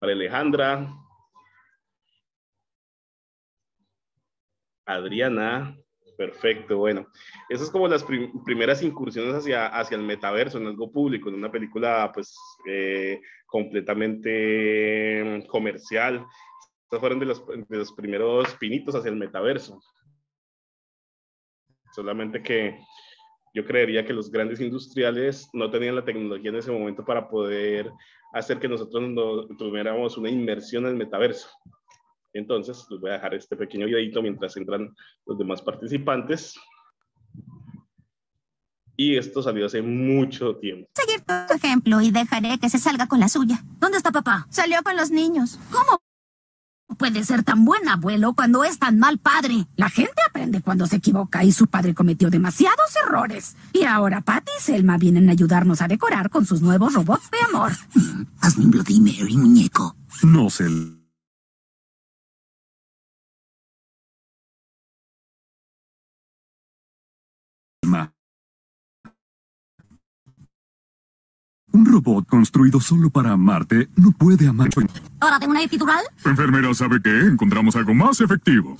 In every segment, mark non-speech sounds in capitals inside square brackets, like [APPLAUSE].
María Alejandra, Adriana, perfecto, bueno, esas es como las primeras incursiones hacia, hacia el metaverso, en algo público, en una película pues eh, completamente comercial. Estos fueron de los, de los primeros pinitos hacia el metaverso. Solamente que yo creería que los grandes industriales no tenían la tecnología en ese momento para poder hacer que nosotros no, tuviéramos una inmersión en el metaverso. Entonces, les voy a dejar este pequeño videito mientras entran los demás participantes. Y esto salió hace mucho tiempo. Seguir tu ejemplo y dejaré que se salga con la suya. ¿Dónde está papá? Salió con los niños. ¿Cómo puede ser tan buen abuelo cuando es tan mal padre? La gente aprende cuando se equivoca y su padre cometió demasiados errores. Y ahora Patty y Selma vienen a ayudarnos a decorar con sus nuevos robots de amor. Hazme un Bloody Mary, muñeco. No sé. Un robot construido solo para amarte no puede amar. ¿Hora de una epidural? Enfermera, ¿sabe qué? Encontramos algo más efectivo.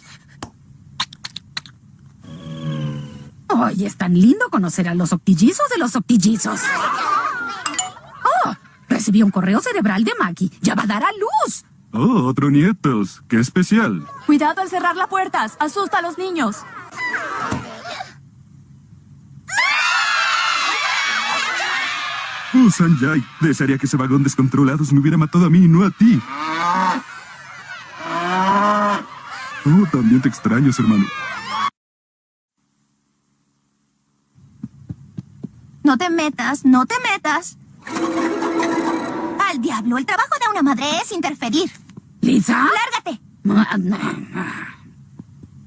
Ay, es tan lindo conocer a los octillizos de los octillizos. Oh, recibí un correo cerebral de Maggie. Ya va a dar a luz. Oh, otro nietos. Qué especial. Cuidado al cerrar las puertas. Asusta a los niños. Oh, Sanjay, desearía que ese vagón descontrolado se me hubiera matado a mí y no a ti. Oh, también te extrañas, hermano. No te metas, no te metas. Al diablo, el trabajo de una madre es interferir. ¿Lisa? ¡Lárgate!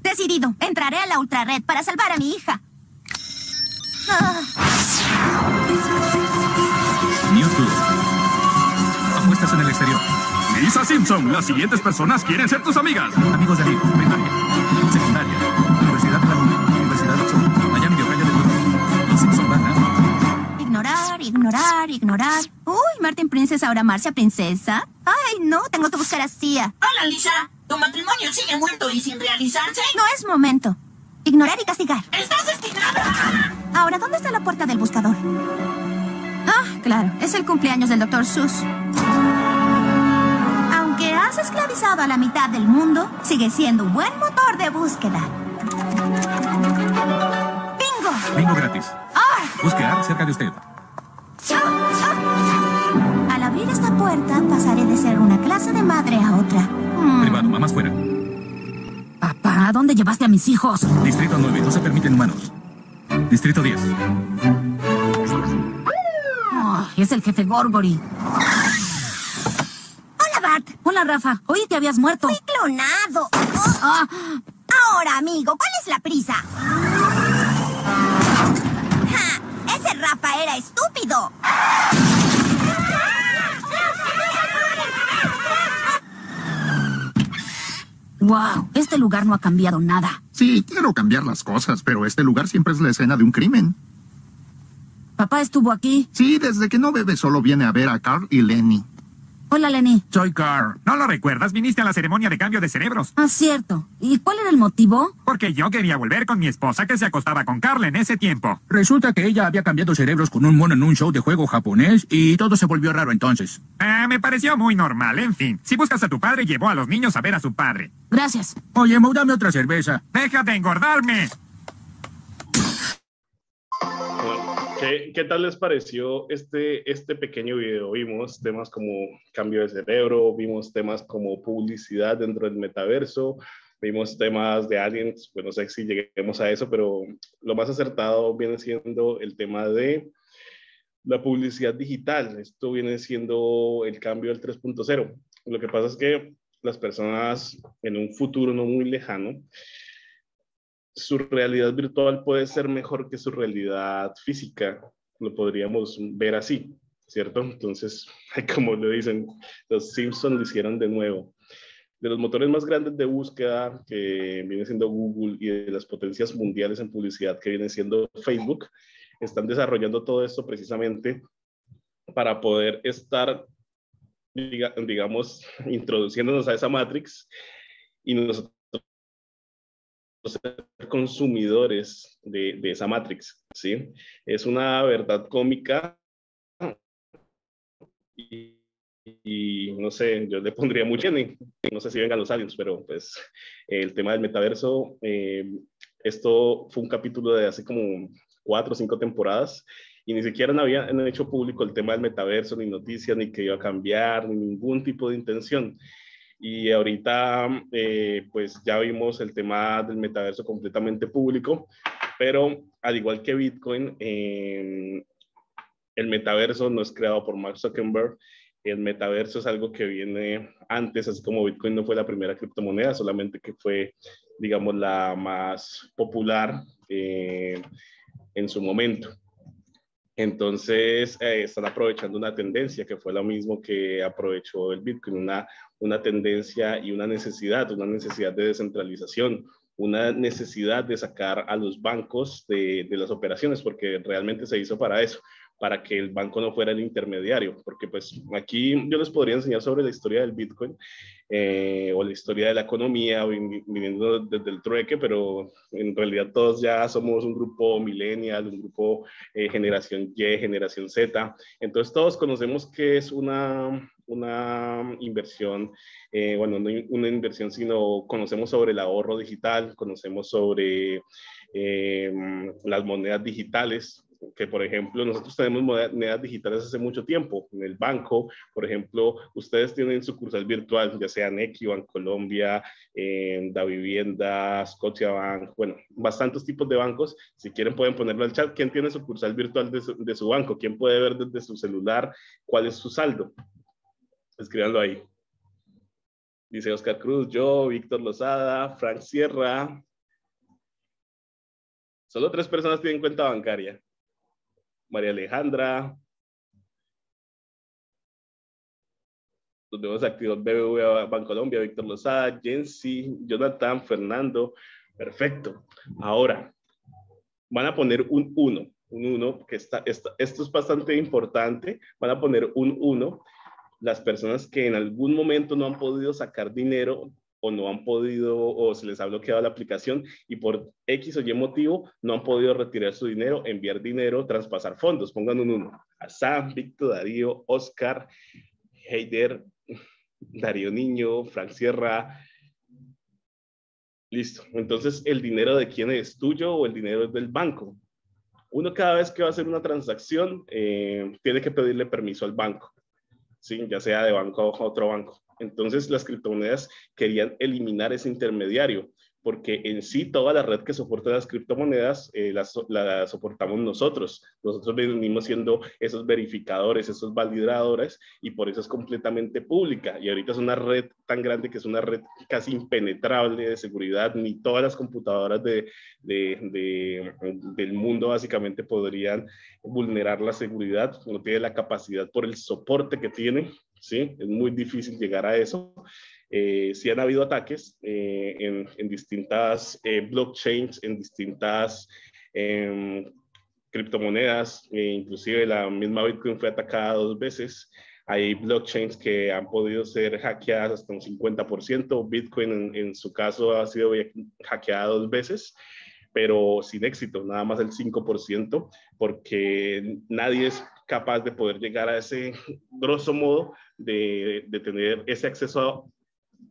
Decidido, entraré a la ultrared para salvar a mi hija. Ah. Apuestas en el exterior. Lisa Simpson, las siguientes personas quieren ser tus amigas. Amigos de Lee, primaria, secundaria, Universidad de la Luna, Universidad de Oxford, Miami de Raya de Oro. Los Simpson a... Ignorar, ignorar, ignorar. Uy, Martin Princesa, ahora Marcia Princesa. Ay, no, tengo que buscar a Cia. Hola, Lisa. Tu matrimonio sigue muerto y sin realizarse. No es momento. Ignorar y castigar. ¡Estás destinada! Ahora, ¿dónde está la puerta del buscador? Ah, claro, es el cumpleaños del Dr. Sus. Has esclavizado a la mitad del mundo, sigue siendo un buen motor de búsqueda. ¡Bingo! Bingo gratis. ¡Ah! Busque A cerca de usted. Al abrir esta puerta, pasaré de ser una clase de madre a otra. Hmm. Privado, mamás fuera. Papá, ¿dónde llevaste a mis hijos? Distrito 9, no se permiten humanos. Distrito 10. Oh, es el jefe Gorgory. Hola, Rafa. Hoy te habías muerto. Fui clonado. Ah, Ahora, amigo, ¿cuál es la prisa? ¡Ja! Ese Rafa era estúpido. wow, este lugar no ha cambiado nada. Sí, quiero cambiar las cosas, pero este lugar siempre es la escena de un crimen. Papá estuvo aquí. Sí, desde que no bebe solo viene a ver a Carl y Lenny. Hola, Lenny. Soy Carl. ¿No lo recuerdas? Viniste a la ceremonia de cambio de cerebros. Ah, cierto. ¿Y cuál era el motivo? Porque yo quería volver con mi esposa que se acostaba con Carl en ese tiempo. Resulta que ella había cambiado cerebros con un mono en un show de juego japonés y todo se volvió raro entonces. Ah, me pareció muy normal. En fin, si buscas a tu padre, llevó a los niños a ver a su padre. Gracias. Oye, Mo, dame otra cerveza. ¡Deja de engordarme! ¿Qué, ¿Qué, tal les pareció este, este pequeño video? Vimos temas como cambio de cerebro, vimos temas como publicidad dentro del metaverso, vimos temas de aliens, bueno, no sé si lleguemos a eso, pero lo más acertado viene siendo el tema de la publicidad digital. Esto viene siendo el cambio del 3.0. Lo que pasa es que las personas en un futuro no muy lejano, su realidad virtual puede ser mejor que su realidad física, lo podríamos ver así, ¿cierto? Entonces, [LAUGHS] como le dicen, los Simpsons lo hicieron de nuevo. De los motores más grandes de búsqueda que viene siendo Google y de las potencias mundiales en publicidad que viene siendo Facebook, están desarrollando todo esto precisamente para poder estar digamos, [LAUGHS] introduciéndonos a esa Matrix y nosotros ser consumidores de, esa Matrix, ¿sí? Es una verdad cómica y, no sé, yo le pondría mucho, no sé si vengan los aliens, pero pues el tema del metaverso, eh, esto fue un capítulo de hace como cuatro o cinco temporadas y ni siquiera habían hecho público el tema del metaverso, ni noticias, ni que iba a cambiar, ni ningún tipo de intención. Y ahorita, eh, pues ya vimos el tema del metaverso completamente público, pero al igual que Bitcoin, eh, el metaverso no es creado por Mark Zuckerberg. El metaverso es algo que viene antes, así como Bitcoin no fue la primera criptomoneda, solamente que fue, digamos, la más popular eh, en su momento. Entonces, eh, están aprovechando una tendencia que fue lo mismo que aprovechó el Bitcoin, una, una tendencia y una necesidad, una necesidad de descentralización, una necesidad de sacar a los bancos de, de las operaciones, porque realmente se hizo para eso para que el banco no fuera el intermediario, porque pues aquí yo les podría enseñar sobre la historia del Bitcoin eh, o la historia de la economía, viniendo desde el trueque, pero en realidad todos ya somos un grupo millennial, un grupo eh, generación Y, generación Z, entonces todos conocemos que es una, una inversión, eh, bueno, no una inversión, sino conocemos sobre el ahorro digital, conocemos sobre las monedas digitales, que, por ejemplo, nosotros tenemos monedas digitales hace mucho tiempo. En el banco, por ejemplo, ustedes tienen sucursal virtual, ya sea en Colombia, en Da Vivienda, Scotiabank, bueno, bastantes tipos de bancos. Si quieren, pueden ponerlo al chat. ¿Quién tiene sucursal virtual de su, de su banco? ¿Quién puede ver desde su celular cuál es su saldo? Escríbanlo ahí. Dice Oscar Cruz, yo, Víctor Lozada, Frank Sierra. Solo tres personas tienen cuenta bancaria. María Alejandra. Los vemos activos BBVA Bancolombia, Víctor Lozada, Jensi, Jonathan, Fernando. Perfecto. Ahora, van a poner un 1, un 1, que está, esto es bastante importante. Van a poner un 1 las personas que en algún momento no han podido sacar dinero o no han podido o se les ha bloqueado la aplicación y por X o Y motivo no han podido retirar su dinero, enviar dinero, traspasar fondos. Pongan un uno. A Sam, Víctor, Darío, Oscar, Heider, Darío Niño, Frank Sierra. Listo. Entonces, ¿el dinero de quién es tuyo o el dinero es del banco? Uno cada vez que va a hacer una transacción eh, tiene que pedirle permiso al banco, ¿sí? ya sea de banco a otro banco. Entonces las criptomonedas querían eliminar ese intermediario porque en sí toda la red que soporta las criptomonedas eh, la, soportamos nosotros. Nosotros venimos siendo esos verificadores, esos validadores y por eso es completamente pública. Y ahorita es una red tan grande que es una red casi impenetrable de seguridad. Ni todas las computadoras de, del mundo básicamente podrían vulnerar la seguridad. No tiene la capacidad por el soporte que tiene. ¿sí? Es muy difícil llegar a eso. Eh, sí han habido ataques eh, en, distintas eh, blockchains, en distintas em, criptomonedas, e inclusive la misma Bitcoin fue atacada dos veces. Hay blockchains que han podido ser hackeadas hasta un 50%. Bitcoin en, en su caso ha sido hackeada dos veces pero sin éxito, nada más el 5%, porque nadie es capaz de poder llegar a ese grosso modo de, de tener ese acceso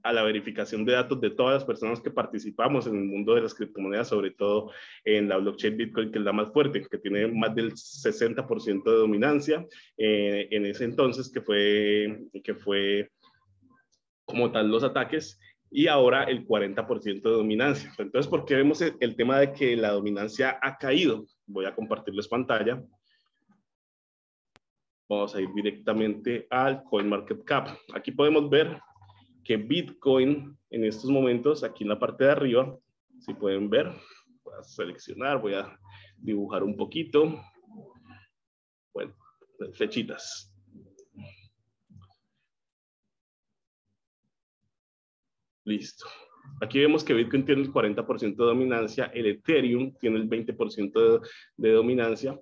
a la verificación de datos de todas las personas que participamos en el mundo de las criptomonedas, sobre todo en la blockchain Bitcoin, que es la más fuerte, que tiene más del 60% de dominancia eh, en ese entonces, que fue, que fue como tal los ataques, y ahora el 40% de dominancia. Entonces, ¿por qué vemos el, tema de que la dominancia ha caído? Voy a compartirles pantalla. Vamos a ir directamente al CoinMarketCap. Aquí podemos ver que Bitcoin en estos momentos, aquí en la parte de arriba, si pueden ver, voy a seleccionar, voy a dibujar un poquito. Bueno, flechitas. Listo. Aquí vemos que Bitcoin tiene el 40% de dominancia, el Ethereum tiene el 20% de, de, dominancia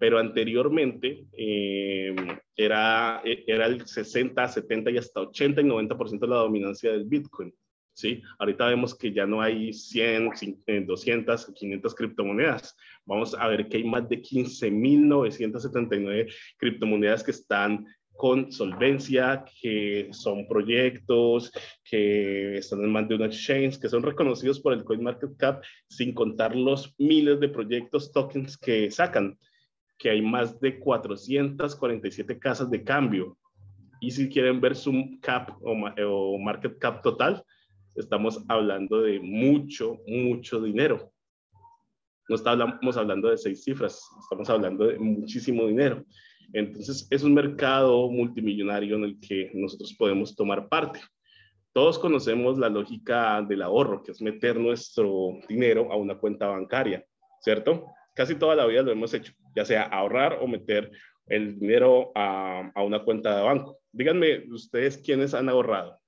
pero anteriormente eh, era, era el 60, 70 y hasta 80 y 90% de la dominancia del Bitcoin. ¿sí? Ahorita vemos que ya no hay 100, 200, 500 criptomonedas. Vamos a ver que hay más de 15.979 criptomonedas que están con solvencia, que son proyectos, que están en más de una exchange, que son reconocidos por el CoinMarketCap, sin contar los miles de proyectos, tokens que sacan que hay más de 447 casas de cambio. Y si quieren ver su cap o, market cap total, estamos hablando de mucho, mucho dinero. No estamos hablando de seis cifras, estamos hablando de muchísimo dinero. Entonces, es un mercado multimillonario en el que nosotros podemos tomar parte. Todos conocemos la lógica del ahorro, que es meter nuestro dinero a una cuenta bancaria, ¿cierto? Casi toda la vida lo hemos hecho ya sea ahorrar o meter el dinero a, una cuenta de banco. Díganme ustedes quiénes han ahorrado.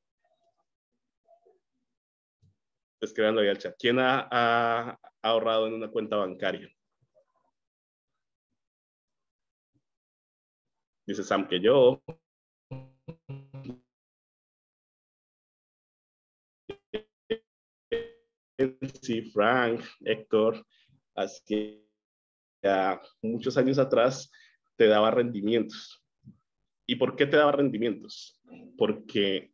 Escribanlo ahí al chat. ¿Quién ha, ahorrado en una cuenta bancaria? Dice Sam que yo. Sí, Frank, Héctor, así muchos años atrás te daba rendimientos. ¿Y por qué te daba rendimientos? Porque,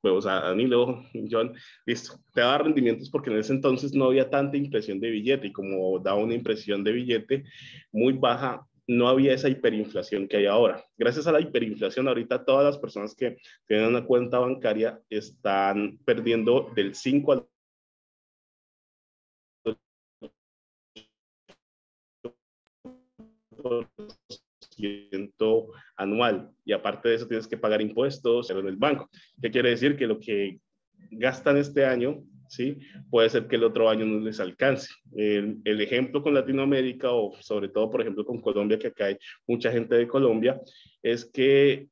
pues, o sea, Danilo, John, listo, te daba rendimientos porque en ese entonces no había tanta impresión de billete y como daba una impresión de billete muy baja, no había esa hiperinflación que hay ahora. Gracias a la hiperinflación, ahorita todas las personas que tienen una cuenta bancaria están perdiendo del 5 al anual y aparte de eso tienes que pagar impuestos en el banco. ¿Qué quiere decir? Que lo que gastan este año, ¿sí? Puede ser que el otro año no les alcance. El, el ejemplo con Latinoamérica o sobre todo, por ejemplo, con Colombia, que acá hay mucha gente de Colombia, es que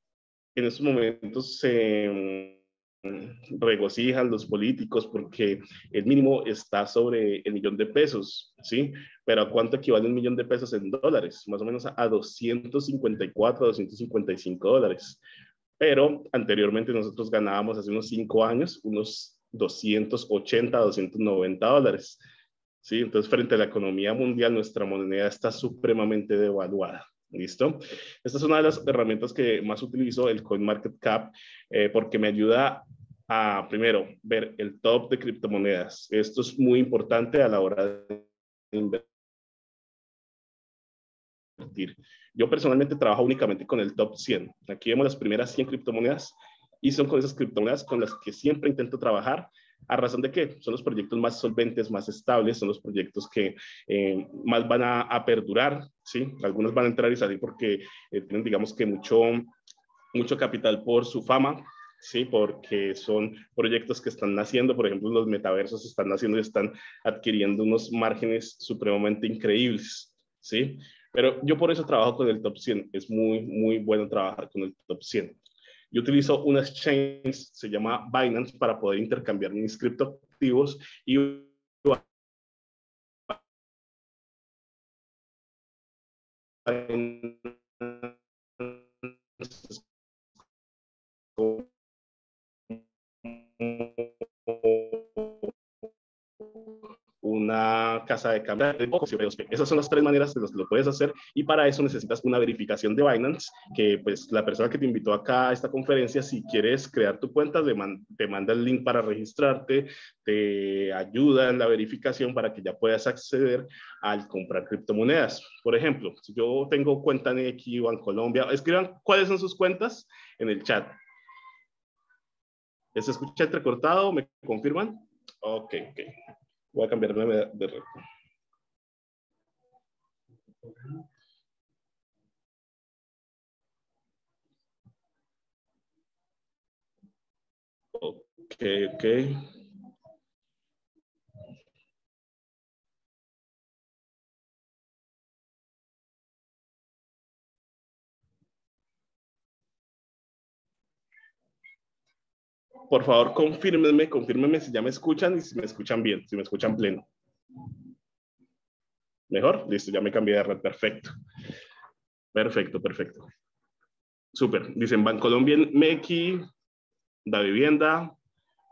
en estos momentos se regocijan los políticos porque el mínimo está sobre el millón de pesos, ¿sí? Pero ¿a cuánto equivale un millón de pesos en dólares? Más o menos a 254, 255 dólares. Pero anteriormente nosotros ganábamos hace unos cinco años unos 280, 290 dólares. ¿sí? Entonces, frente a la economía mundial, nuestra moneda está supremamente devaluada. ¿Listo? Esta es una de las herramientas que más utilizo, el CoinMarketCap, eh, porque me ayuda a, primero, ver el top de criptomonedas. Esto es muy importante a la hora de invertir. Yo personalmente trabajo únicamente con el top 100. Aquí vemos las primeras 100 criptomonedas y son con esas criptomonedas con las que siempre intento trabajar ¿A razón de que Son los proyectos más solventes, más estables, son los proyectos que eh, más van a, perdurar, ¿sí? Algunos van a entrar y salir porque eh, tienen, digamos que, mucho, mucho capital por su fama, ¿sí? Porque son proyectos que están naciendo, por ejemplo, los metaversos están naciendo y están adquiriendo unos márgenes supremamente increíbles, ¿sí? Pero yo por eso trabajo con el top 100. Es muy, muy bueno trabajar con el top 100. Yo utilizo una exchange, se llama Binance, para poder intercambiar mis criptoactivos y casa de cambio. Esas son las tres maneras de las que lo puedes hacer y para eso necesitas una verificación de Binance, que pues la persona que te invitó acá a esta conferencia, si quieres crear tu cuenta, te, manda el link para registrarte, te ayuda en la verificación para que ya puedas acceder al comprar criptomonedas. Por ejemplo, si yo tengo cuenta en X o en Colombia, escriban cuáles son sus cuentas en el chat. ¿Se escucha entrecortado? ¿Me confirman? Ok, ok. Voy a cambiarme de, de red. Ok, ok. Por favor, confírmenme, confírmenme si ya me escuchan y si me escuchan bien, si me escuchan pleno. ¿Mejor? Listo, ya me cambié de red. Perfecto. Perfecto, perfecto. Súper. Dicen Bancolombia, Mequi, Da Vivienda,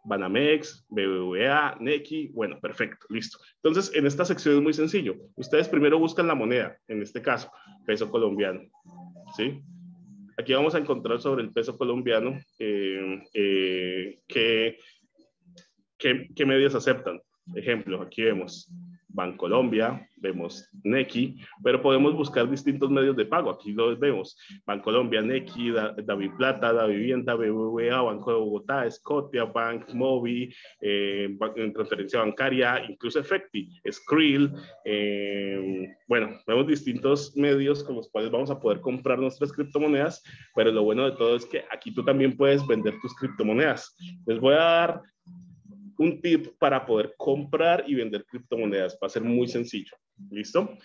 Banamex, BBVA, Nequi. Bueno, perfecto, listo. Entonces, en esta sección es muy sencillo. Ustedes primero buscan la moneda, en este caso, peso colombiano. ¿Sí? Aquí vamos a encontrar sobre el peso colombiano eh, eh, qué, qué medios aceptan. Ejemplo, aquí vemos Bancolombia, vemos Nequi, pero podemos buscar distintos medios de pago. Aquí los vemos, Bancolombia, Nequi, David Plata, Da Vivienda, BBVA, Banco de Bogotá, Scotia, Bank Mobi, eh, transferencia bancaria, incluso Efecti, Skrill. Eh, bueno, vemos distintos medios con los cuales vamos a poder comprar nuestras criptomonedas, pero lo bueno de todo es que aquí tú también puedes vender tus criptomonedas. Les voy a dar un tip para poder comprar y vender criptomonedas. Va a ser muy sencillo. ¿Listo?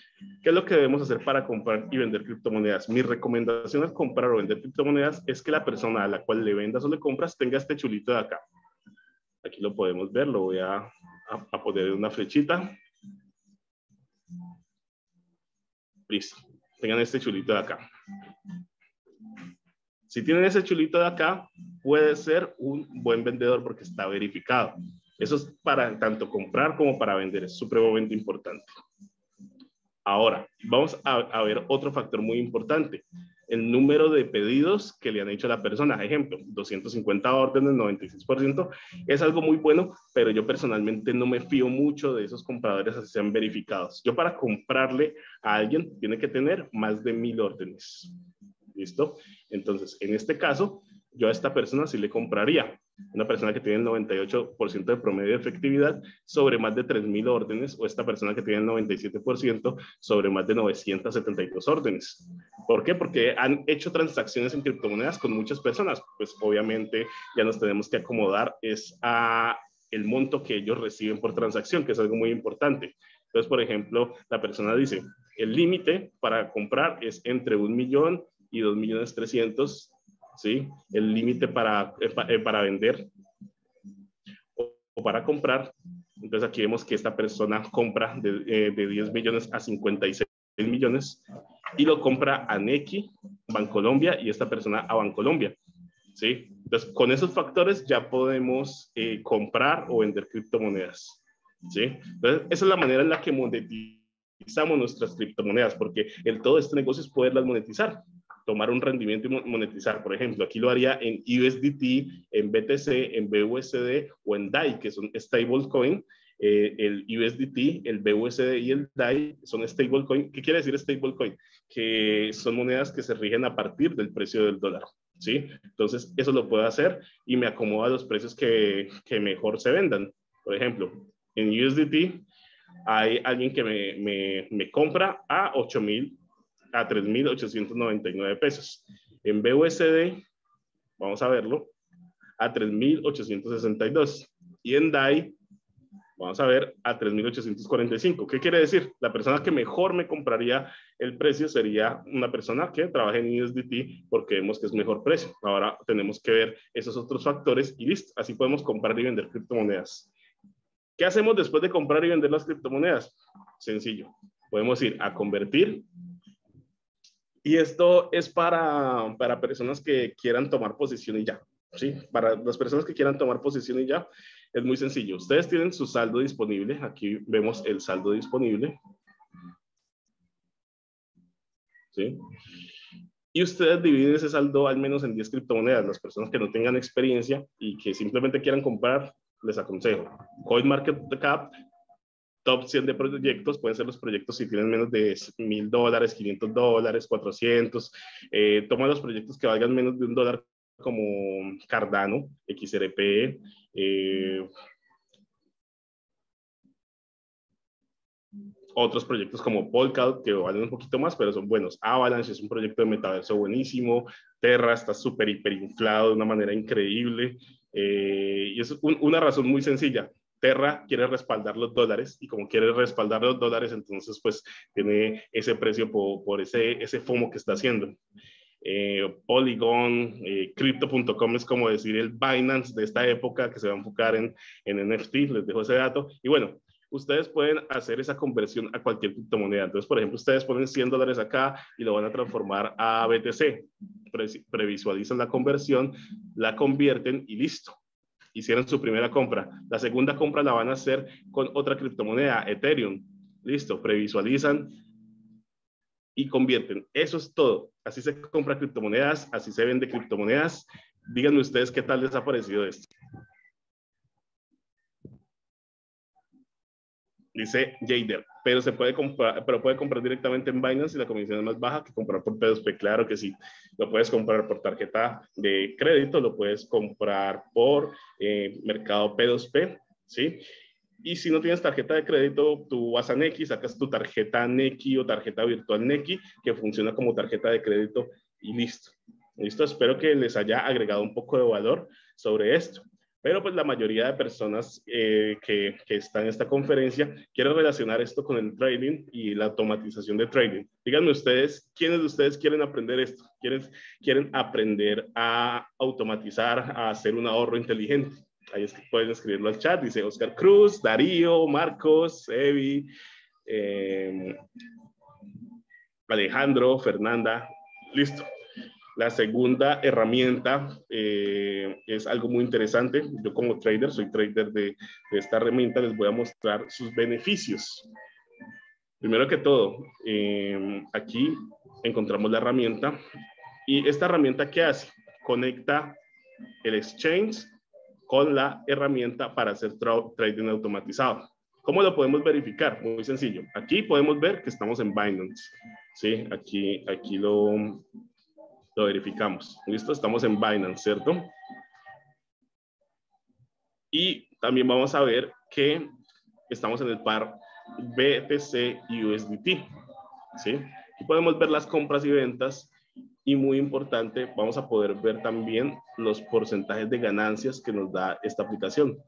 ¿Qué es lo que debemos hacer para comprar y vender criptomonedas? Mi recomendación al comprar o vender criptomonedas es que la persona a la cual le vendas o le compras tenga este chulito de acá. Aquí lo podemos ver, lo voy a, a, poner una flechita. Listo. Tengan este chulito de acá. Si tienen ese chulito de acá, puede ser un buen vendedor porque está verificado. Eso es para tanto comprar como para vender, es supremamente importante. Ahora, vamos a, ver otro factor muy importante, el número de pedidos que le han hecho a la persona. Ejemplo, 250 órdenes, 96%, es algo muy bueno, pero yo personalmente no me fío mucho de esos compradores así sean verificados. Yo para comprarle a alguien tiene que tener más de mil órdenes. ¿Listo? Entonces, en este caso, yo a esta persona sí le compraría. Una persona que tiene el 98% de promedio de efectividad sobre más de 3.000 órdenes o esta persona que tiene el 97% sobre más de 972 órdenes. ¿Por qué? Porque han hecho transacciones en criptomonedas con muchas personas. Pues obviamente ya nos tenemos que acomodar es a el monto que ellos reciben por transacción, que es algo muy importante. Entonces, por ejemplo, la persona dice, el límite para comprar es entre un millón y dos millones trescientos ¿sí? El límite para, eh, eh, para vender o, para comprar. Entonces aquí vemos que esta persona compra de, eh, de 10 millones a 56 millones y lo compra a Nequi, Bancolombia y esta persona a Bancolombia. ¿sí? Entonces, con esos factores ya podemos comprar o vender criptomonedas. ¿sí? Entonces, esa es la manera en la que monetizamos nuestras criptomonedas, porque el todo este negocio es poderlas monetizar tomar un rendimiento y monetizar. Por ejemplo, aquí lo haría en USDT, en BTC, en BUSD o en DAI, que son stablecoin. Eh, el USDT, el BUSD y el DAI son stablecoin. ¿Qué quiere decir stablecoin? Que son monedas que se rigen a partir del precio del dólar. ¿sí? Entonces, eso lo puedo hacer y me acomoda los precios que, que mejor se vendan. Por ejemplo, en USDT hay alguien que me, me, me compra a 8000 a 3.899 pesos. En BUSD, vamos a verlo, a 3.862. Y en DAI, vamos a ver, a 3.845. ¿Qué quiere decir? La persona que mejor me compraría el precio sería una persona que trabaja en USDT porque vemos que es mejor precio. Ahora tenemos que ver esos otros factores y listo. Así podemos comprar y vender criptomonedas. ¿Qué hacemos después de comprar y vender las criptomonedas? Sencillo. Podemos ir a convertir y esto es para, para personas que quieran tomar posición y ya. ¿sí? Para las personas que quieran tomar posición y ya, es muy sencillo. Ustedes tienen su saldo disponible. Aquí vemos el saldo disponible. ¿Sí? Y ustedes dividen ese saldo al menos en 10 criptomonedas. Las personas que no tengan experiencia y que simplemente quieran comprar, les aconsejo. CoinMarketCap top 100 de proyectos, pueden ser los proyectos si tienen menos de mil dólares, 500 dólares, 400. Eh, toma los proyectos que valgan menos de un dólar como Cardano, XRP, eh, otros proyectos como Polkadot, que valen un poquito más, pero son buenos. Avalanche es un proyecto de metaverso buenísimo. Terra está súper hiperinflado de una manera increíble. Eh, y es una razón muy sencilla. Terra quiere respaldar los dólares y como quiere respaldar los dólares, entonces pues tiene ese precio por, ese, ese FOMO que está haciendo. Eh, Polygon, eh, Crypto.com es como decir el Binance de esta época que se va a enfocar en, en NFT, les dejo ese dato. Y bueno, ustedes pueden hacer esa conversión a cualquier criptomoneda. Entonces, por ejemplo, ustedes ponen 100 dólares acá y lo van a transformar a BTC. previsualizan la conversión, la convierten y listo. Hicieron su primera compra. La segunda compra la van a hacer con otra criptomoneda, Ethereum. Listo, previsualizan y convierten. Eso es todo. Así se compra criptomonedas, así se vende criptomonedas. Díganme ustedes qué tal les ha parecido esto. Dice Jader, pero se puede comprar, pero puede comprar directamente en Binance y la comisión es más baja que comprar por P2P. Claro que sí. Lo puedes comprar por tarjeta de crédito, lo puedes comprar por eh, mercado P2P, ¿sí? Y si no tienes tarjeta de crédito, tú vas a Neki, sacas tu tarjeta Neki o tarjeta virtual Neki, que funciona como tarjeta de crédito y listo. Listo, espero que les haya agregado un poco de valor sobre esto. Pero pues la mayoría de personas eh, que, que, están en esta conferencia quieren relacionar esto con el trading y la automatización de trading. Díganme ustedes, ¿quiénes de ustedes quieren aprender esto? ¿Quieren, quieren aprender a automatizar, a hacer un ahorro inteligente? Ahí es que pueden escribirlo al chat. Dice Oscar Cruz, Darío, Marcos, Evi, eh, Alejandro, Fernanda. Listo. La segunda herramienta eh, es algo muy interesante. Yo como trader, soy trader de, esta herramienta, les voy a mostrar sus beneficios. Primero que todo, eh, aquí encontramos la herramienta y esta herramienta ¿qué hace? Conecta el exchange con la herramienta para hacer trading automatizado. ¿Cómo lo podemos verificar? Muy sencillo. Aquí podemos ver que estamos en Binance. Sí, aquí, aquí lo, lo verificamos. Listo, estamos en Binance, ¿cierto? Y también vamos a ver que estamos en el par BTC y USDT, ¿sí? Y podemos ver las compras y ventas y muy importante, vamos a poder ver también los porcentajes de ganancias que nos da esta aplicación.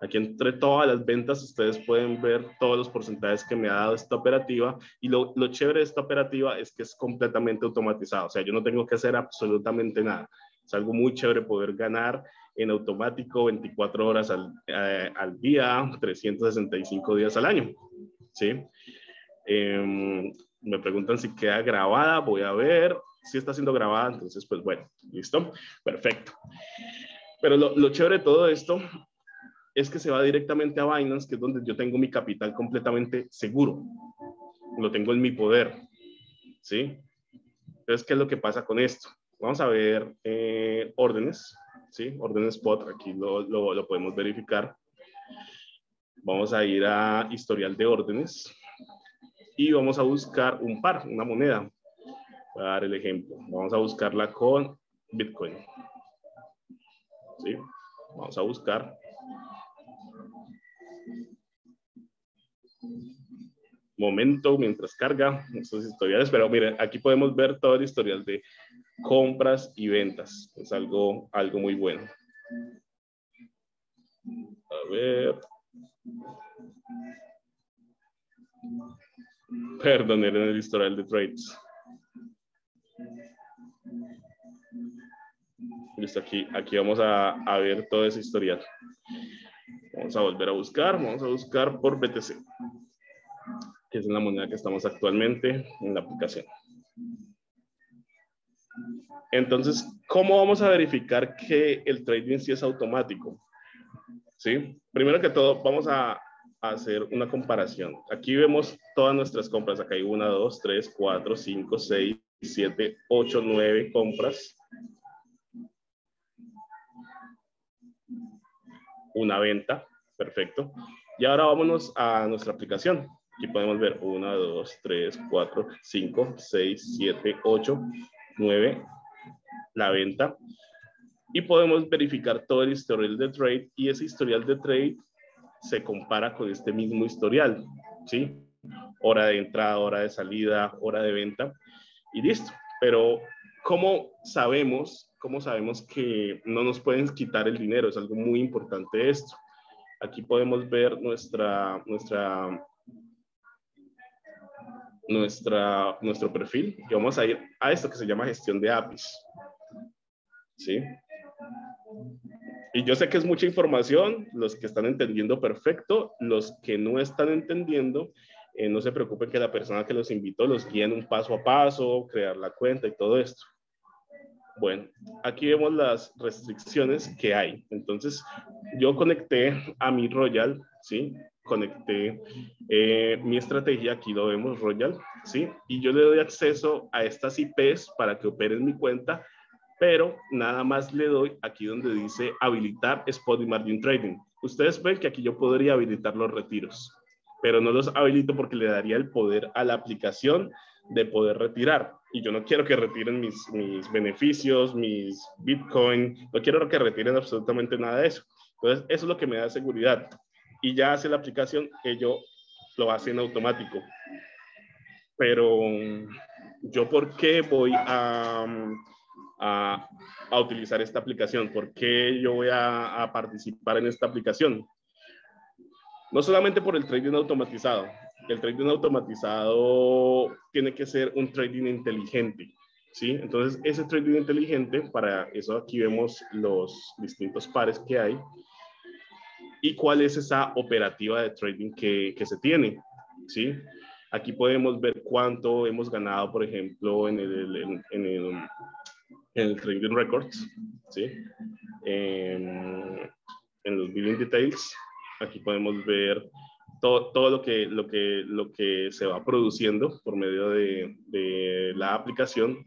Aquí entre todas las ventas ustedes pueden ver todos los porcentajes que me ha dado esta operativa y lo, lo, chévere de esta operativa es que es completamente automatizado, o sea, yo no tengo que hacer absolutamente nada. Es algo muy chévere poder ganar en automático 24 horas al, eh, al día, 365 días al año, ¿sí? Eh, me preguntan si queda grabada, voy a ver si está siendo grabada, entonces pues bueno, listo, perfecto. Pero lo, lo chévere de todo esto es que se va directamente a Binance, que es donde yo tengo mi capital completamente seguro. Lo tengo en mi poder. ¿Sí? Entonces, ¿qué es lo que pasa con esto? Vamos a ver eh, órdenes. ¿Sí? Órdenes spot, aquí lo, lo, lo podemos verificar. Vamos a ir a historial de órdenes y vamos a buscar un par, una moneda. Voy a dar el ejemplo. Vamos a buscarla con Bitcoin. ¿Sí? Vamos a buscar momento mientras carga estos historiales, pero miren, aquí podemos ver todo el historial de compras y ventas. Es algo, algo muy bueno. A ver. Perdón, era el historial de trades. Listo, aquí, aquí vamos a, a ver todo ese historial. Vamos a volver a buscar, vamos a buscar por BTC que es la moneda que estamos actualmente en la aplicación. Entonces, ¿cómo vamos a verificar que el trading sí es automático? ¿Sí? Primero que todo, vamos a, hacer una comparación. Aquí vemos todas nuestras compras. Acá hay una, dos, tres, cuatro, cinco, seis, siete, ocho, nueve compras. Una venta. Perfecto. Y ahora vámonos a nuestra aplicación. Aquí podemos ver 1, 2, 3, 4, 5, 6, 7, 8, 9, la venta. Y podemos verificar todo el historial de trade y ese historial de trade se compara con este mismo historial, ¿sí? Hora de entrada, hora de salida, hora de venta y listo. Pero ¿cómo sabemos, cómo sabemos que no nos pueden quitar el dinero? Es algo muy importante esto. Aquí podemos ver nuestra, nuestra nuestra, nuestro perfil y vamos a ir a esto que se llama gestión de APIs. ¿Sí? Y yo sé que es mucha información, los que están entendiendo perfecto, los que no están entendiendo, eh, no se preocupen que la persona que los invitó los guíe en un paso a paso, crear la cuenta y todo esto. Bueno, aquí vemos las restricciones que hay. Entonces, yo conecté a mi Royal, ¿sí? Conecté eh, mi estrategia, aquí lo vemos Royal, ¿sí? Y yo le doy acceso a estas IPs para que operen mi cuenta, pero nada más le doy aquí donde dice habilitar Spot y Margin Trading. Ustedes ven que aquí yo podría habilitar los retiros, pero no los habilito porque le daría el poder a la aplicación de poder retirar. Y yo no quiero que retiren mis, mis beneficios, mis Bitcoin, no quiero que retiren absolutamente nada de eso. Entonces, eso es lo que me da seguridad. Y ya hace la aplicación, ello lo hace en automático. Pero yo, ¿por qué voy a, a, a utilizar esta aplicación? ¿Por qué yo voy a, a participar en esta aplicación? No solamente por el trading automatizado, el trading automatizado tiene que ser un trading inteligente, ¿sí? Entonces, ese trading inteligente, para eso aquí vemos los distintos pares que hay y cuál es esa operativa de trading que, que se tiene, ¿sí? Aquí podemos ver cuánto hemos ganado, por ejemplo, en el, en, en el, en el Trading Records, ¿sí? En, en los Billing Details, aquí podemos ver todo, todo, lo, que, lo, que, lo que se va produciendo por medio de, de, la aplicación.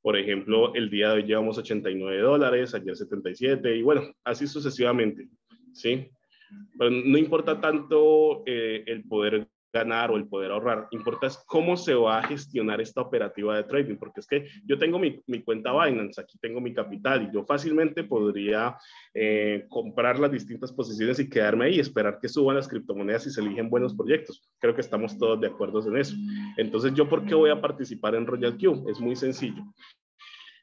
Por ejemplo, el día de hoy llevamos 89 dólares, ayer 77 y bueno, así sucesivamente, ¿sí? Pero no importa tanto eh, el poder ganar o el poder ahorrar, importa es cómo se va a gestionar esta operativa de trading, porque es que yo tengo mi, mi cuenta Binance, aquí tengo mi capital y yo fácilmente podría eh, comprar las distintas posiciones y quedarme ahí y esperar que suban las criptomonedas y se eligen buenos proyectos. Creo que estamos todos de acuerdo en eso. Entonces, ¿yo por qué voy a participar en Royal Q? Es muy sencillo.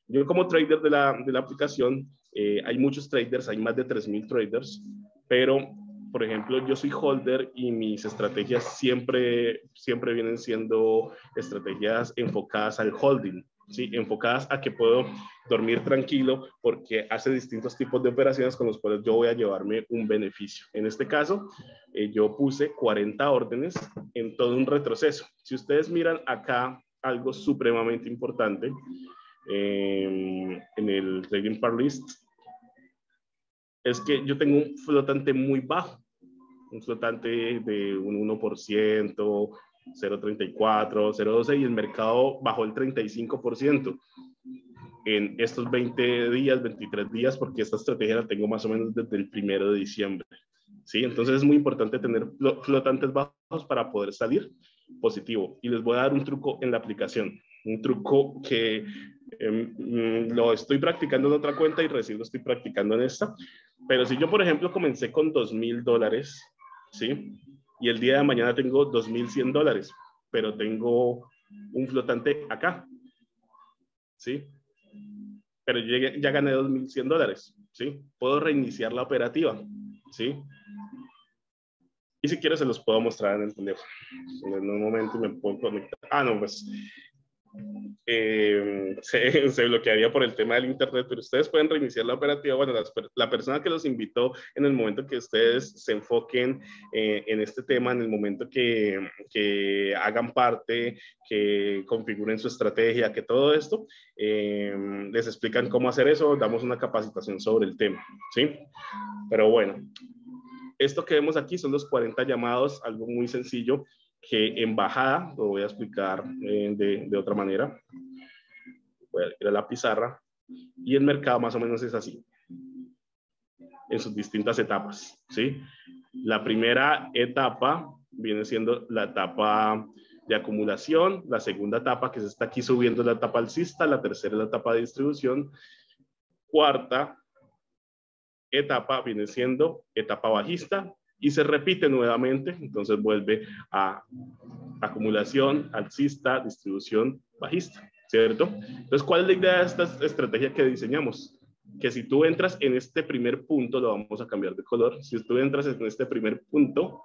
Yo como trader de la, de la aplicación, eh, hay muchos traders, hay más de 3.000 traders, pero por ejemplo, yo soy holder y mis estrategias siempre, siempre vienen siendo estrategias enfocadas al holding, ¿sí? enfocadas a que puedo dormir tranquilo porque hace distintos tipos de operaciones con los cuales yo voy a llevarme un beneficio. En este caso, eh, yo puse 40 órdenes en todo un retroceso. Si ustedes miran acá algo supremamente importante eh, en el Trading Par List, es que yo tengo un flotante muy bajo un flotante de un 1%, 0.34, 0.12 y el mercado bajó el 35% en estos 20 días, 23 días, porque esta estrategia la tengo más o menos desde el primero de diciembre. ¿sí? Entonces es muy importante tener flotantes bajos para poder salir positivo. Y les voy a dar un truco en la aplicación, un truco que eh, lo estoy practicando en otra cuenta y recién lo estoy practicando en esta. Pero si yo, por ejemplo, comencé con 2.000 dólares ¿sí? Y el día de mañana tengo 2.100 dólares, pero tengo un flotante acá, ¿sí? Pero yo ya, ya gané 2.100 dólares, ¿sí? Puedo reiniciar la operativa, ¿sí? Y si quiero se los puedo mostrar en el teléfono. En un momento me puedo conectar. Ah, no, pues eh, [LAUGHS] se, se, bloquearía por el tema del internet, pero ustedes pueden reiniciar la operativa. Bueno, las, la persona que los invitó en el momento que ustedes se enfoquen eh, en este tema, en el momento que, que, hagan parte, que configuren su estrategia, que todo esto, eh, les explican cómo hacer eso, damos una capacitación sobre el tema, ¿sí? Pero bueno, esto que vemos aquí son los 40 llamados, algo muy sencillo que en bajada, lo voy a explicar eh, de, de, otra manera, voy a ir a la pizarra, y el mercado más o menos es así, en sus distintas etapas, ¿sí? La primera etapa viene siendo la etapa de acumulación, la segunda etapa que se está aquí subiendo la etapa alcista, la tercera la etapa de distribución, cuarta etapa viene siendo etapa bajista, y se repite nuevamente, entonces vuelve a acumulación, alcista, distribución, bajista, ¿cierto? Entonces, ¿cuál es la idea de esta estrategia que diseñamos? Que si tú entras en este primer punto, lo vamos a cambiar de color, si tú entras en este primer punto,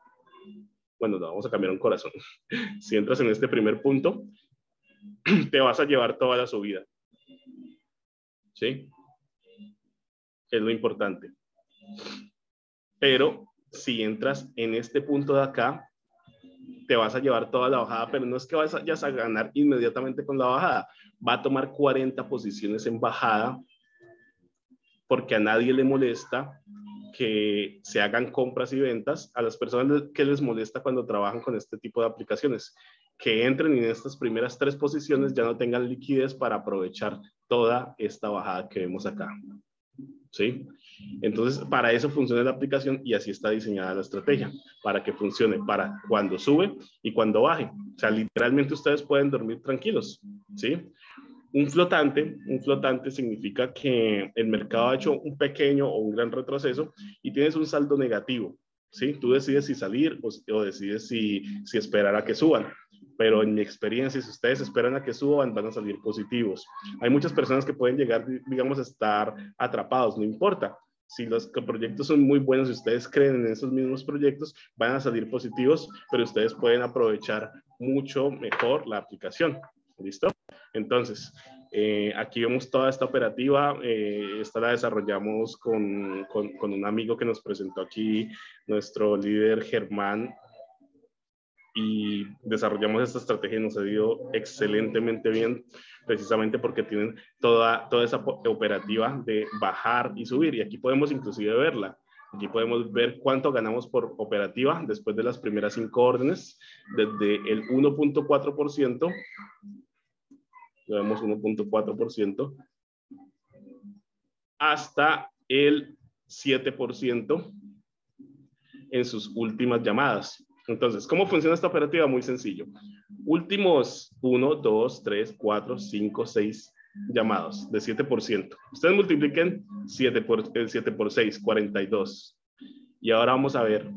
bueno, lo vamos a cambiar un corazón, [LAUGHS] si entras en este primer punto, [CLEARS THROAT] te vas a llevar toda la subida, ¿sí? es lo importante. Pero si entras en este punto de acá, te vas a llevar toda la bajada, pero no es que vayas a ganar inmediatamente con la bajada. Va a tomar 40 posiciones en bajada porque a nadie le molesta que se hagan compras y ventas a las personas que les molesta cuando trabajan con este tipo de aplicaciones, que entren en estas primeras tres posiciones ya no tengan liquidez para aprovechar toda esta bajada que vemos acá. ¿Sí? Entonces, para eso funciona la aplicación y así está diseñada la estrategia, para que funcione para cuando sube y cuando baje. O sea, literalmente ustedes pueden dormir tranquilos, ¿sí? Un flotante, un flotante significa que el mercado ha hecho un pequeño o un gran retroceso y tienes un saldo negativo, ¿sí? Tú decides si salir o, decides si, si esperar a que suban pero en mi experiencia, si ustedes esperan a que suban, van a salir positivos. Hay muchas personas que pueden llegar, digamos, a estar atrapados, no importa. Si los proyectos son muy buenos y ustedes creen en esos mismos proyectos, van a salir positivos, pero ustedes pueden aprovechar mucho mejor la aplicación. ¿Listo? Entonces, eh, aquí vemos toda esta operativa, eh, esta la desarrollamos con, con, con, un amigo que nos presentó aquí, nuestro líder Germán, y desarrollamos esta estrategia y nos ha ido excelentemente bien, precisamente porque tienen toda, toda esa operativa de bajar y subir, y aquí podemos inclusive verla. Aquí podemos ver cuánto ganamos por operativa después de las primeras cinco órdenes, desde el 1.4%, vemos 1.4%, hasta el 7% en sus últimas llamadas. Entonces, ¿cómo funciona esta operativa? Muy sencillo. Últimos 1, 2, 3, 4, 5, 6 llamados de 7%. Ustedes multipliquen 7 por, 7 por 6, 42. Y ahora vamos a ver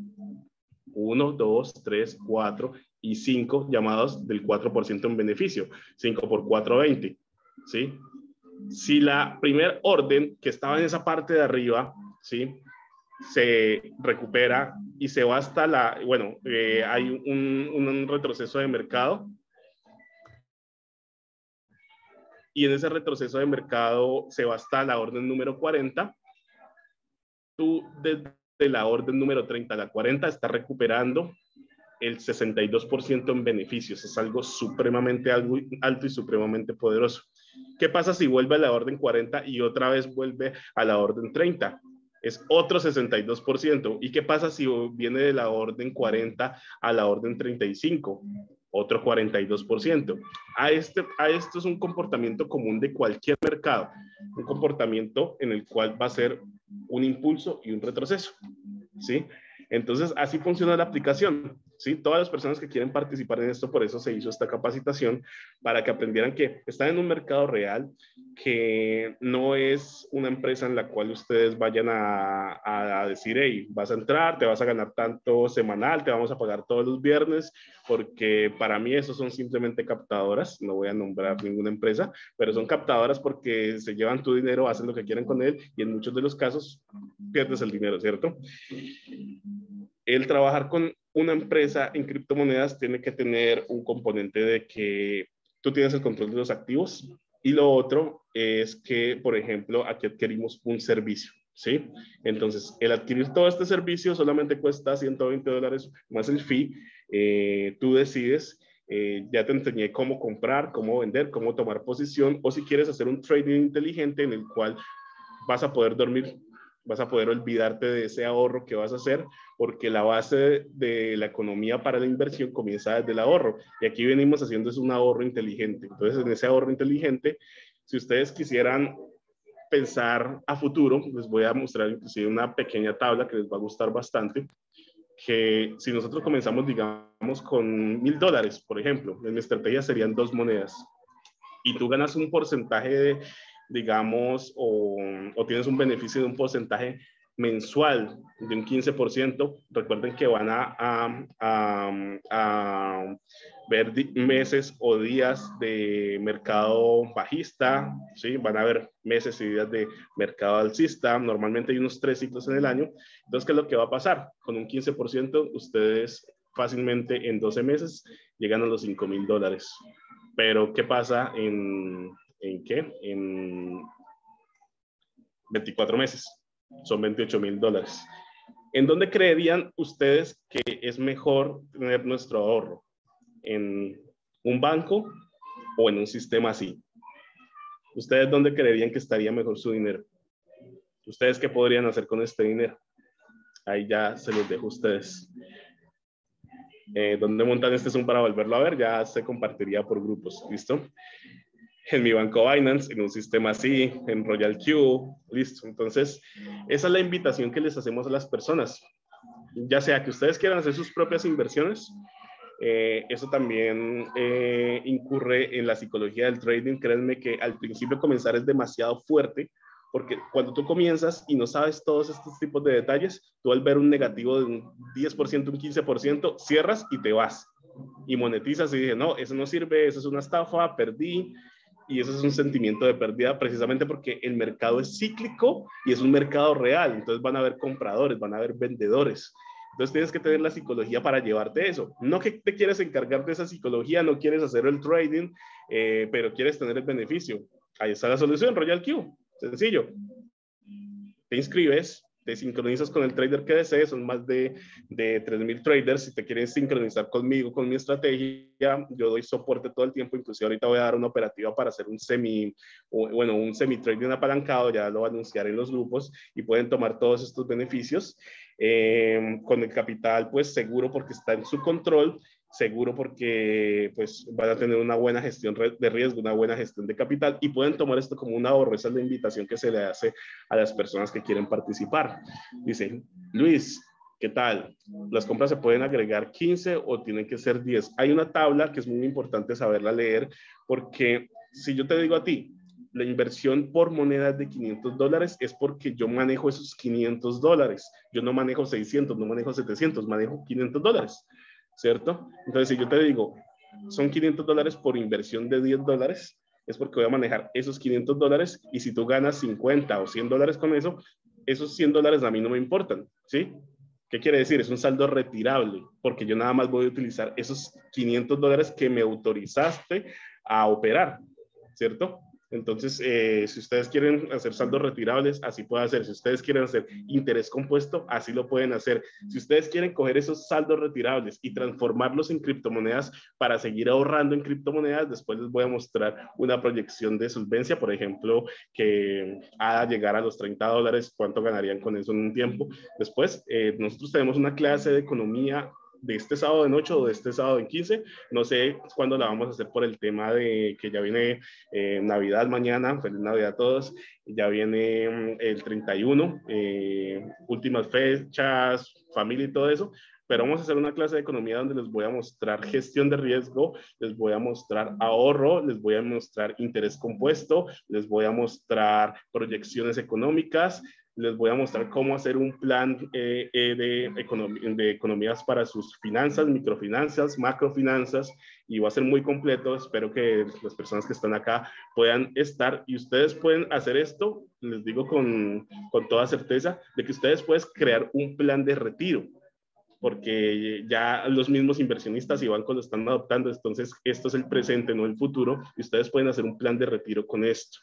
1, 2, 3, 4 y 5 llamados del 4% en beneficio. 5 por 4, 20. ¿Sí? Si la primer orden que estaba en esa parte de arriba, ¿sí? Se recupera y se va hasta la, bueno, eh, hay un, un, retroceso de mercado. Y en ese retroceso de mercado se va hasta la orden número 40. Tú desde la orden número 30 a la 40 estás recuperando el 62% en beneficios. Es algo supremamente alto y supremamente poderoso. ¿Qué pasa si vuelve a la orden 40 y otra vez vuelve a la orden 30? Es otro 62%. ¿Y qué pasa si viene de la orden 40 a la orden 35? Otro 42%. A, este, a esto es un comportamiento común de cualquier mercado, un comportamiento en el cual va a ser un impulso y un retroceso. ¿Sí? Entonces, así funciona la aplicación. ¿Sí? Todas las personas que quieren participar en esto, por eso se hizo esta capacitación, para que aprendieran que están en un mercado real, que no es una empresa en la cual ustedes vayan a, decir, hey, vas a entrar, te vas a ganar tanto semanal, te vamos a pagar todos los viernes, porque para mí eso son simplemente captadoras, no voy a nombrar ninguna empresa, pero son captadoras porque se llevan tu dinero, hacen lo que quieren con él y en muchos de los casos pierdes el dinero, ¿cierto? El trabajar con una empresa en criptomonedas tiene que tener un componente de que tú tienes el control de los activos y lo otro es que, por ejemplo, aquí adquirimos un servicio, ¿sí? Entonces, el adquirir todo este servicio solamente cuesta 120 dólares más el fee. Eh, tú decides, eh, ya te enseñé cómo comprar, cómo vender, cómo tomar posición o si quieres hacer un trading inteligente en el cual vas a poder dormir vas a poder olvidarte de ese ahorro que vas a hacer, porque la base de la economía para la inversión comienza desde el ahorro. Y aquí venimos haciendo es un ahorro inteligente. Entonces, en ese ahorro inteligente, si ustedes quisieran pensar a futuro, les voy a mostrar inclusive una pequeña tabla que les va a gustar bastante, que si nosotros comenzamos, digamos, con mil dólares, por ejemplo, en mi estrategia serían dos monedas, y tú ganas un porcentaje de digamos, o, tienes un beneficio de un porcentaje mensual de un 15%, recuerden que van a, a, ver meses o días de mercado bajista, ¿sí? van a ver meses y días de mercado alcista, normalmente hay unos tres ciclos en el año, entonces, ¿qué es lo que va a pasar? Con un 15%, ustedes fácilmente en 12 meses llegan a los 5 mil dólares. Pero, ¿qué pasa en, ¿En qué? En 24 meses. son 28 mil dólares. ¿En dónde creerían ustedes que es mejor tener nuestro ahorro? ¿En un banco o en un sistema así? ¿Ustedes dónde creerían que estaría mejor su dinero? ¿Ustedes qué podrían hacer con este dinero? Ahí ya se los dejo a ustedes. Eh, ¿Dónde montan este Zoom para volverlo a ver? Ya se compartiría por grupos, ¿listo? En mi banco Binance, en un sistema así, en Royal Q, listo. Entonces, esa es la invitación que les hacemos a las personas. Ya sea que ustedes quieran hacer sus propias inversiones, eh, eso también eh, incurre en la psicología del trading. Créanme que al principio comenzar es demasiado fuerte, porque cuando tú comienzas y no sabes todos estos tipos de detalles, tú al ver un negativo de un 10%, un 15%, cierras y te vas. Y monetizas y dices, no, eso no sirve, eso es una estafa, perdí. Y eso es un sentimiento de pérdida precisamente porque el mercado es cíclico y es un mercado real. Entonces van a haber compradores, van a haber vendedores. Entonces tienes que tener la psicología para llevarte eso. No que te quieres encargar de esa psicología, no quieres hacer el trading, eh, pero quieres tener el beneficio. Ahí está la solución, Royal Q. Sencillo. Te inscribes, te sincronizas con el trader que desees, son más de, de 3.000 traders. Si te quieren sincronizar conmigo, con mi estrategia, yo doy soporte todo el tiempo. Inclusive ahorita voy a dar una operativa para hacer un semi, bueno, un semi trading apalancado, ya lo voy a anunciar en los grupos y pueden tomar todos estos beneficios. Eh, con el capital, pues seguro porque está en su control seguro porque pues van a tener una buena gestión de riesgo, una buena gestión de capital y pueden tomar esto como una ahorro. Esa es la invitación que se le hace a las personas que quieren participar. Dice, Luis, ¿qué tal? Las compras se pueden agregar 15 o tienen que ser 10. Hay una tabla que es muy importante saberla leer porque si yo te digo a ti, la inversión por monedas de 500 dólares es porque yo manejo esos 500 dólares. Yo no manejo 600, no manejo 700, manejo 500 dólares. ¿Cierto? Entonces, si yo te digo, son 500 dólares por inversión de 10 dólares, es porque voy a manejar esos 500 dólares y si tú ganas 50 o 100 dólares con eso, esos 100 dólares a mí no me importan, ¿sí? ¿Qué quiere decir? Es un saldo retirable, porque yo nada más voy a utilizar esos 500 dólares que me autorizaste a operar, ¿cierto? Entonces, eh, si ustedes quieren hacer saldos retirables, así puede hacer. Si ustedes quieren hacer interés compuesto, así lo pueden hacer. Si ustedes quieren coger esos saldos retirables y transformarlos en criptomonedas para seguir ahorrando en criptomonedas, después les voy a mostrar una proyección de solvencia, por ejemplo, que a llegar a los 30 dólares, cuánto ganarían con eso en un tiempo. Después, eh, nosotros tenemos una clase de economía de este sábado en 8 o de este sábado en 15. No sé cuándo la vamos a hacer por el tema de que ya viene eh, Navidad mañana, feliz Navidad a todos, ya viene mm, el 31, eh, últimas fechas, familia y todo eso. Pero vamos a hacer una clase de economía donde les voy a mostrar gestión de riesgo, les voy a mostrar ahorro, les voy a mostrar interés compuesto, les voy a mostrar proyecciones económicas, les voy a mostrar cómo hacer un plan eh, eh, de, de, economías para sus finanzas, microfinanzas, macrofinanzas, y va a ser muy completo. Espero que las personas que están acá puedan estar y ustedes pueden hacer esto, les digo con, con toda certeza, de que ustedes pueden crear un plan de retiro porque ya los mismos inversionistas y bancos lo están adoptando, entonces esto es el presente, no el futuro, y ustedes pueden hacer un plan de retiro con esto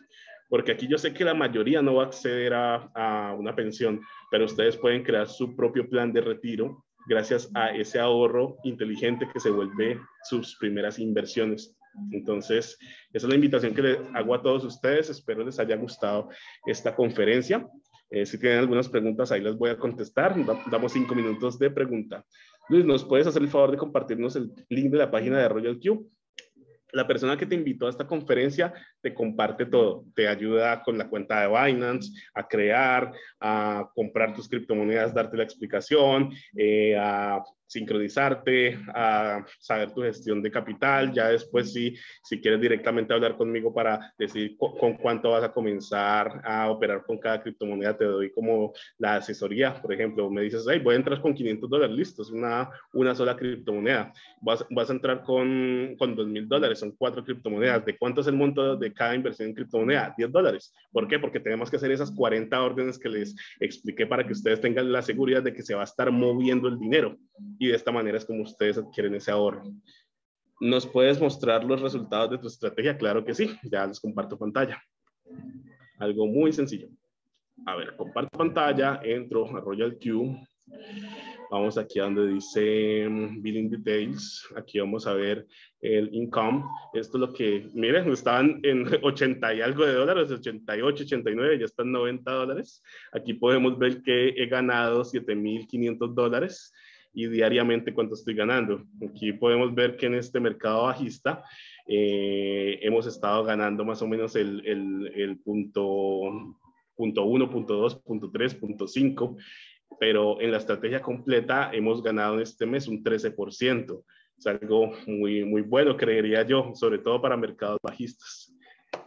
porque aquí yo sé que la mayoría no va a acceder a, una pensión, pero ustedes pueden crear su propio plan de retiro gracias a ese ahorro inteligente que se vuelve sus primeras inversiones. Entonces, esa es la invitación que les hago a todos ustedes. Espero les haya gustado esta conferencia. Eh, si tienen algunas preguntas, ahí les voy a contestar. Damos cinco minutos de pregunta. Luis, ¿nos puedes hacer el favor de compartirnos el link de la página de Royal Q? la persona que te invitó a esta conferencia te comparte todo, te ayuda con la cuenta de Binance, a crear, a comprar tus criptomonedas, darte la explicación, eh, a sincronizarte, a saber tu gestión de capital. Ya después, si, si quieres directamente hablar conmigo para decir con cuánto vas a comenzar a operar con cada criptomoneda, te doy como la asesoría. Por ejemplo, me dices, hey, voy a entrar con 500 dólares, listo, es una, una sola criptomoneda. Vas, vas a entrar con, con 2 mil dólares, son cuatro criptomonedas. ¿De cuánto es el monto de cada inversión en criptomoneda? 10 dólares. ¿Por qué? Porque tenemos que hacer esas 40 órdenes que les expliqué para que ustedes tengan la seguridad de que se va a estar moviendo el dinero y de esta manera es como ustedes adquieren ese ahorro. ¿Nos puedes mostrar los resultados de tu estrategia? Claro que sí, ya les comparto pantalla. Algo muy sencillo. a ver, comparto pantalla, entro a Royal Q. Vamos aquí donde dice mm, Billing Details. Aquí vamos a ver el income. Esto es lo que, miren, estaban en [LAUGHS] 80 y algo de dólares, 88, 89, ya están 90 dólares. Aquí podemos ver que he ganado 7.500 dólares y diariamente cuánto estoy ganando. Aquí podemos ver que en este mercado bajista eh, hemos estado ganando más o menos el, el, el punto punto 1, punto 2, punto 3, punto 5, pero en la estrategia completa hemos ganado en este mes un 13%. Es algo muy, muy bueno, creería yo, sobre todo para mercados bajistas.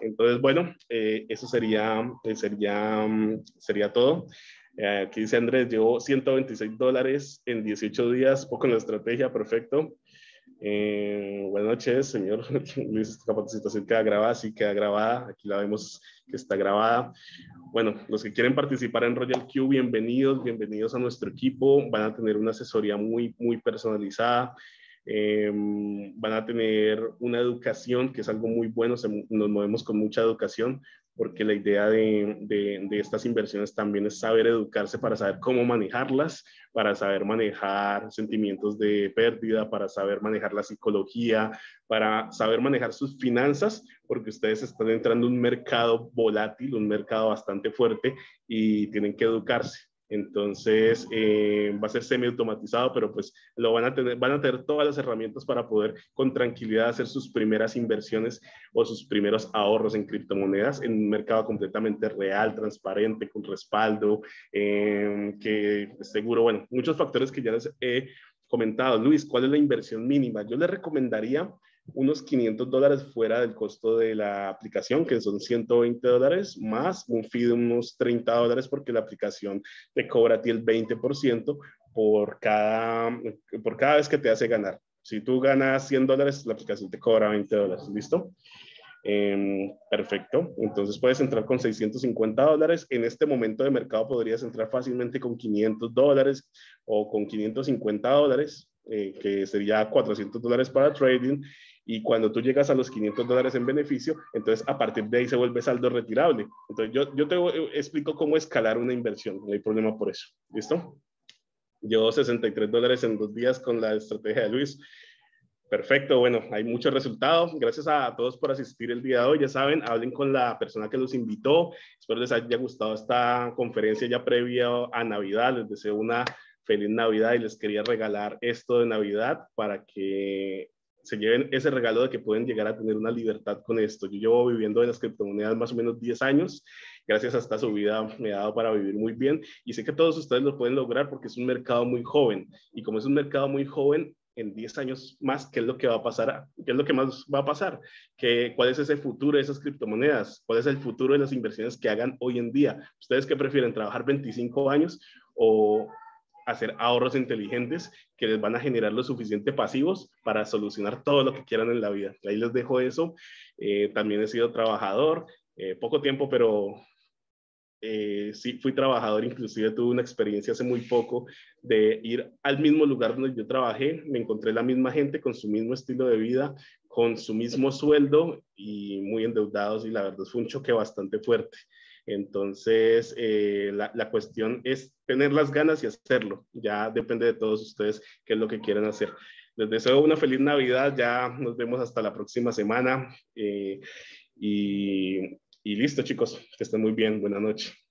Entonces, bueno, eh, eso sería, eh, sería, mm, sería todo. Eh, aquí dice Andrés, llevo 126 dólares en 18 días, poco en la estrategia, perfecto. Eh, buenas noches, señor [LAUGHS] Luis. Esta capacitación queda grabada, sí queda grabada. Aquí la vemos que está grabada. Bueno, los que quieren participar en Royal Q, bienvenidos, bienvenidos a nuestro equipo. Van a tener una asesoría muy, muy personalizada. Eh, van a tener una educación, que es algo muy bueno, nos movemos con mucha educación, porque la idea de, de, estas inversiones también es saber educarse para saber cómo manejarlas, para saber manejar sentimientos de pérdida, para saber manejar la psicología, para saber manejar sus finanzas, porque ustedes están entrando en un mercado volátil, un mercado bastante fuerte y tienen que educarse. Entonces, eh, va a ser semi-automatizado, pero pues lo van a, tener, van a tener todas las herramientas para poder con tranquilidad hacer sus primeras inversiones o sus primeros ahorros en criptomonedas en un mercado completamente real, transparente, con respaldo, eh, que seguro, bueno, muchos factores que ya les he comentado. Luis, ¿cuál es la inversión mínima? Yo les recomendaría unos 500 dólares fuera del costo de la aplicación, que son 120 dólares, más un fee de unos 30 dólares porque la aplicación te cobra a ti el 20% por cada, por cada vez que te hace ganar. Si tú ganas 100 dólares, la aplicación te cobra 20 dólares. ¿Listo? Em, perfecto. Entonces puedes entrar con 650 dólares. En este momento de mercado podrías entrar fácilmente con 500 dólares o con 550 dólares, eh, que sería 400 dólares para trading y cuando tú llegas a los 500 dólares en beneficio, entonces a partir de ahí se vuelve saldo retirable. Entonces yo, yo te explico cómo escalar una inversión, no hay problema por eso. ¿Listo? Yo 63 dólares en dos días con la estrategia de Luis. Perfecto, bueno, hay muchos resultados. Gracias a todos por asistir el día de hoy. Ya saben, hablen con la persona que los invitó. Espero les haya gustado esta conferencia ya previa a Navidad. Les deseo una feliz Navidad y les quería regalar esto de Navidad para que se lleven ese regalo de que pueden llegar a tener una libertad con esto. Yo llevo viviendo en las criptomonedas más o menos 10 años. Gracias a esta subida me ha dado para vivir muy bien y sé que todos ustedes lo pueden lograr porque es un mercado muy joven. Y como es un mercado muy joven, en 10 años más, ¿qué es lo que va a pasar? ¿Qué es lo que más va a pasar? ¿Qué, ¿Cuál es ese futuro de esas criptomonedas? ¿Cuál es el futuro de las inversiones que hagan hoy en día? ¿Ustedes qué prefieren, trabajar 25 años o hacer ahorros inteligentes que les van a generar lo suficiente pasivos para solucionar todo lo que quieran en la vida. Ahí les dejo eso. Eh, también he sido trabajador, eh, poco tiempo, pero eh, sí fui trabajador, inclusive tuve una experiencia hace muy poco de ir al mismo lugar donde yo trabajé, me encontré la misma gente con su mismo estilo de vida, con su mismo sueldo y muy endeudados y la verdad fue un choque bastante fuerte. Entonces, eh, la, la, cuestión es tener las ganas y hacerlo. Ya depende de todos ustedes qué es lo que quieren hacer. Les deseo una feliz Navidad. Ya nos vemos hasta la próxima semana. Eh, y, y listo, chicos. Que estén muy bien. Buenas noches.